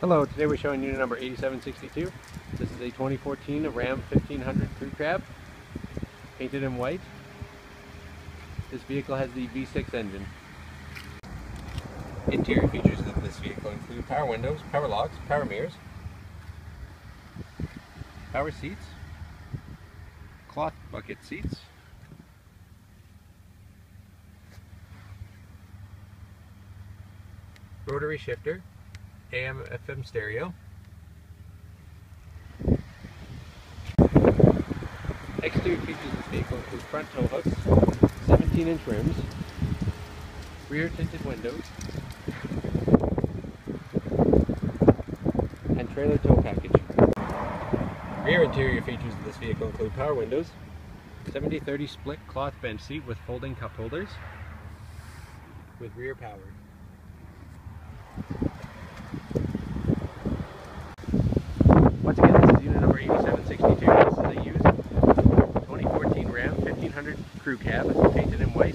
Hello, today we're showing unit number 8762. This is a 2014 Ram 1500 Crew Cab, painted in white. This vehicle has the V6 engine. Interior features of this vehicle include power windows, power locks, power mirrors, power seats, cloth bucket seats, rotary shifter, AM FM stereo. Exterior features of this vehicle include front tow hooks, 17 inch rims, rear tinted windows, and trailer tow package. Rear interior features of this vehicle include power windows, 70-30 split cloth bench seat with folding cup holders, with rear power. Unit 8762. This is a used 2014 Ram 1500 crew cab, painted in white.